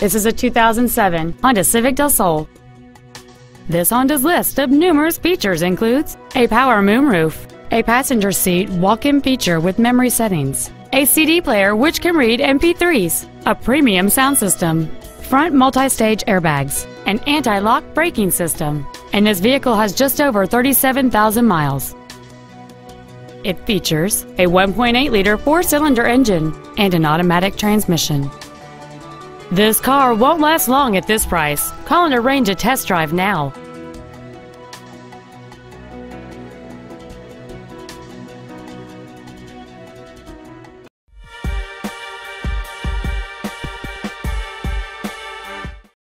This is a 2007 Honda Civic Del Sol. This Honda's list of numerous features includes a power moonroof, a passenger seat walk-in feature with memory settings, a CD player which can read MP3s, a premium sound system, front multi-stage airbags, an anti-lock braking system, and this vehicle has just over 37,000 miles. It features a 1.8-liter four-cylinder engine and an automatic transmission. This car won't last long at this price. Call and arrange a test drive now.